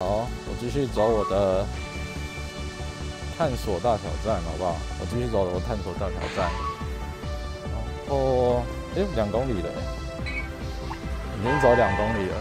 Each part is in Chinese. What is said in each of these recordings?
好，我继续走我的探索大挑战，好不好？我继续走我的探索大挑战。然后，哎，两公里了，已经走两公里了。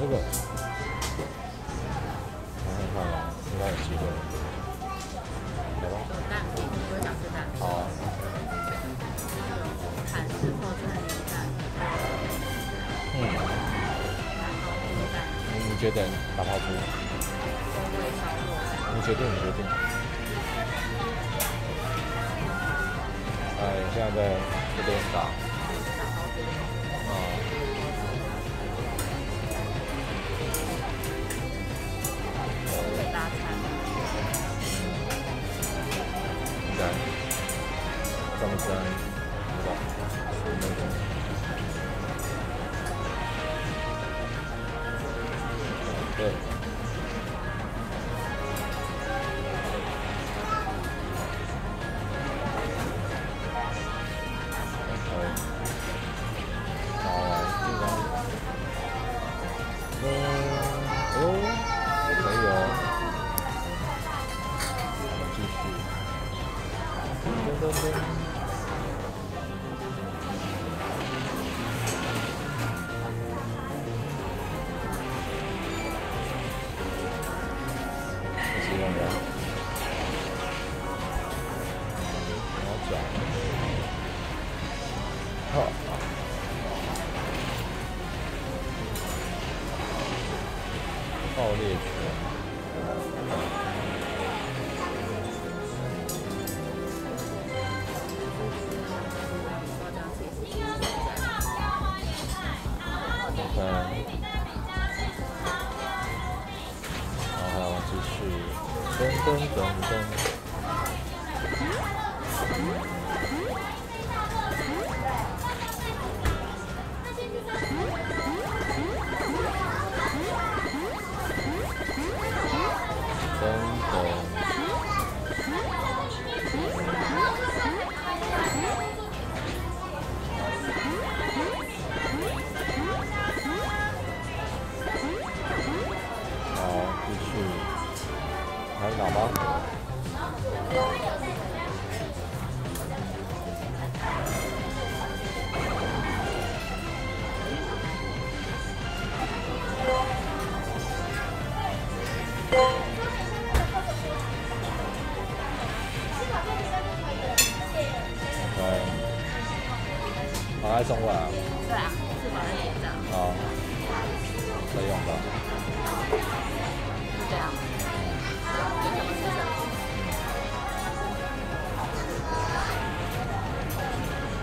这个，看看看哦，应该有机会。好吧。好。嗯。你觉得打抛出？你决定，你决定。哎，现在在这边打。from its own. 好，继续。噔噔噔噔。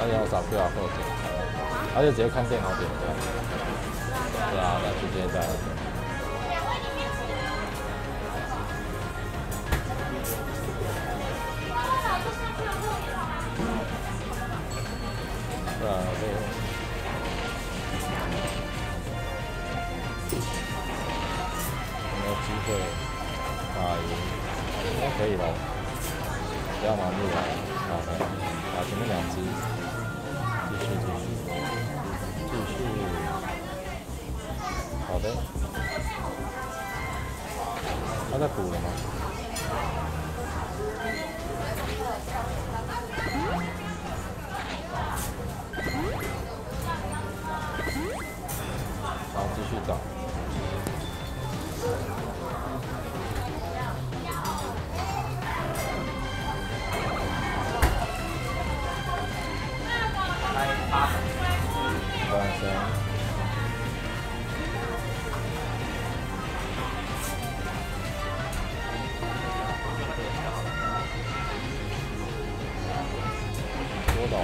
对啊，或者点开，他就直接看电脑点开。对啊，那直接在。对啊，对。有机会打赢？应该可以了。不要盲目啊！好的，啊，前面两只。他在补了吗？ สอ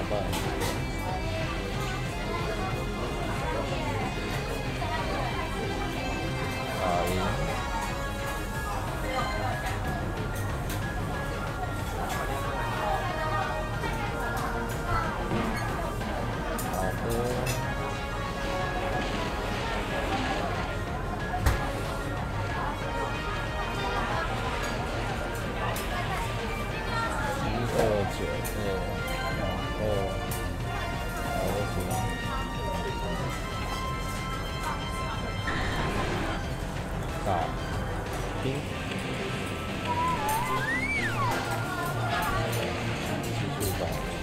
到冰。继续走。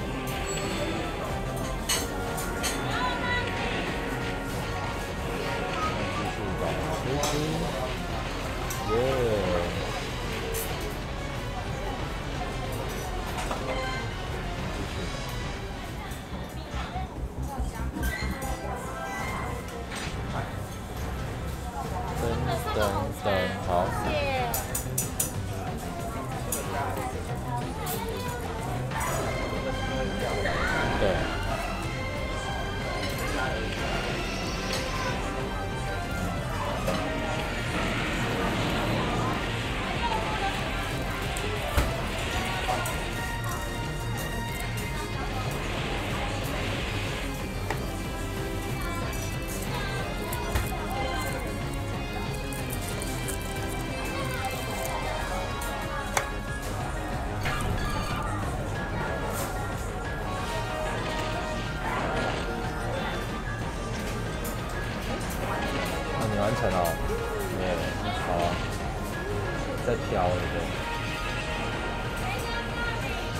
再飘一个，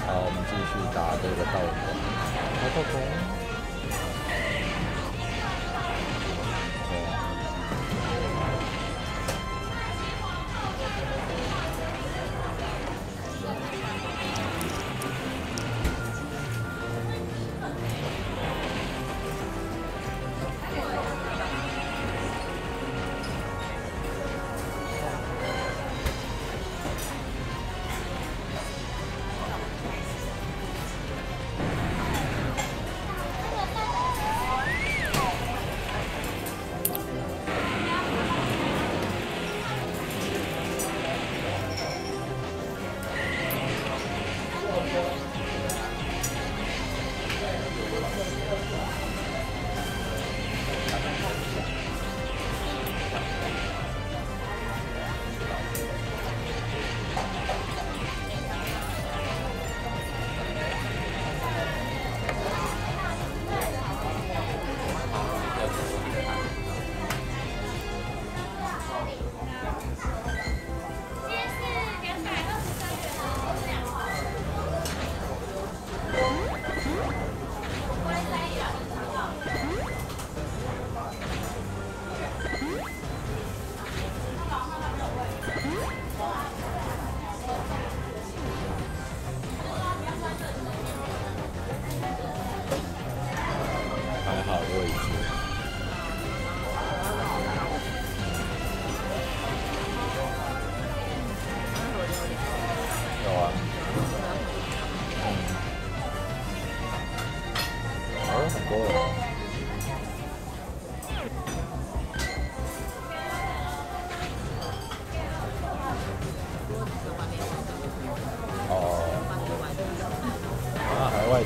好，我们继续打这个道童，打道童。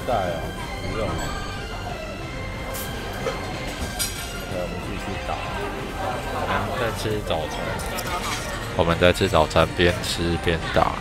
带啊，不用。对，我们继续打。我们在吃早餐。我们在吃早餐，边吃边打。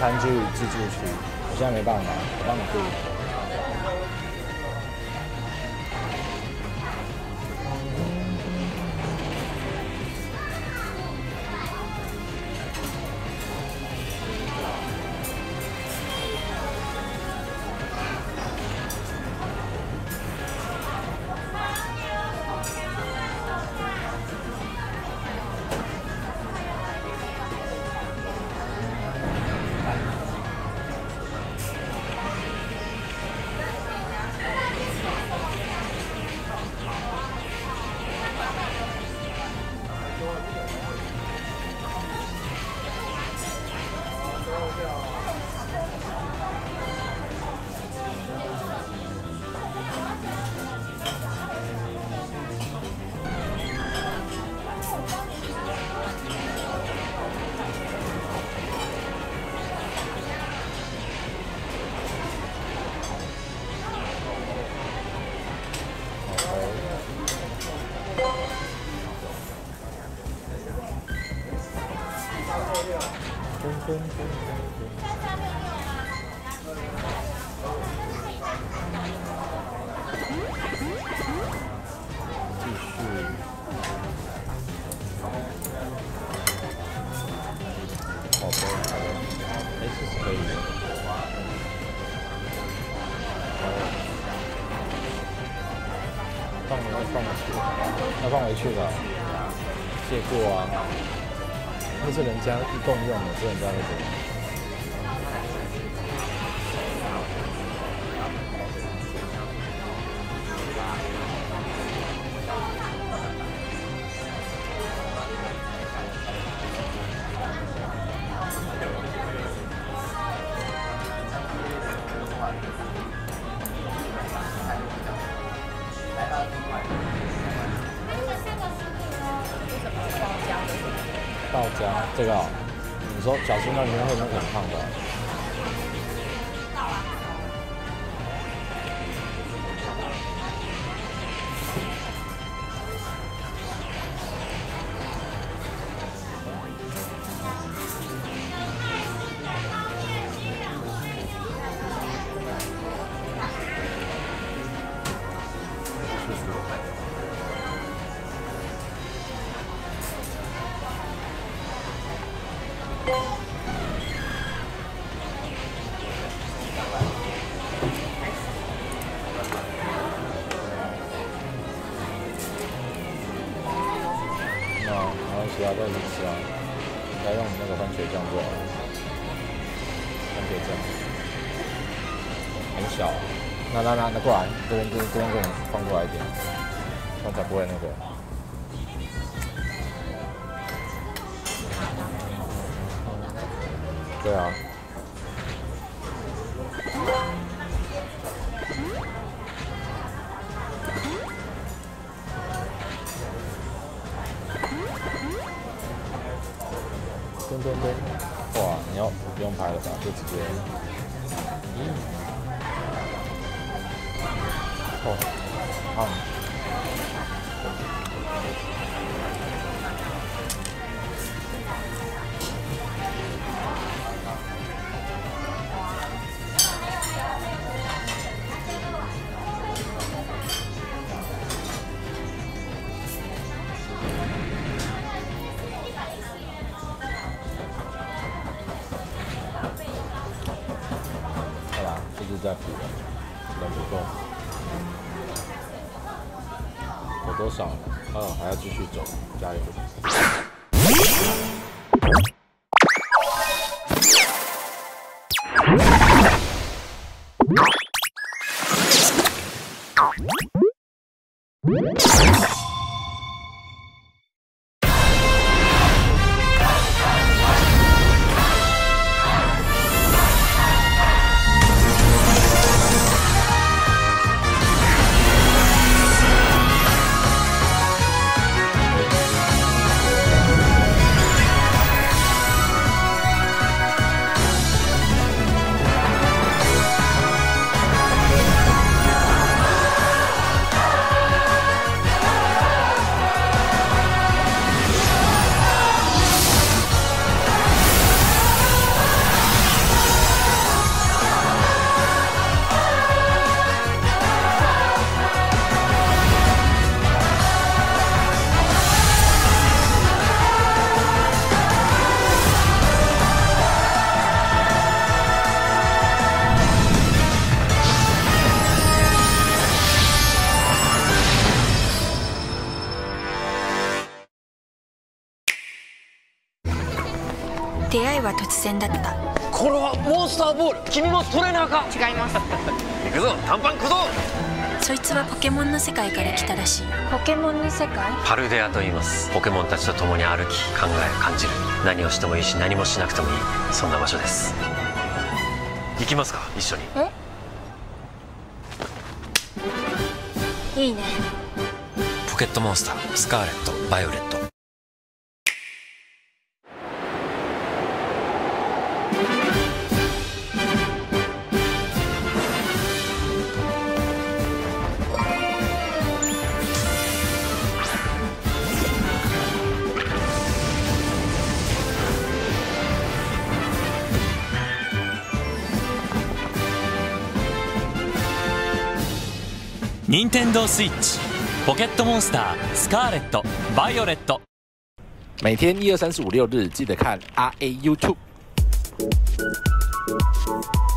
餐具自助区，我现在没办法，我帮你订继续。好的，的。放了就，要放回去吧。谢过啊。那是人家一共用的，是人家那个。这个，你说小心那里面会有很胖的。过来，这边这边这边给你放过来一点，刚才不会那个。对啊。噔噔噔！哇，你要不用拍了吧？就直接。嗯。对吧？这是在补的，很不错。有多少？哦，还要继续走，加油！好。は突然だった。これはモンスターボール君もトレーナーか？違います。行くぞ短パン小僧そいつはポケモンの世界から来たらしい。ポケモンの世界？パルデアと言います。ポケモンたちと共に歩き考え感じる。何をしてもいいし何もしなくてもいい。そんな場所です。行きますか一緒に。え？いいね。ポケットモンスタースカーレットバイオレット任天堂 Switch. ポケットモンスタースカーレットバイオレット每天一二三四五六日记得看 RAYouTube Thank you.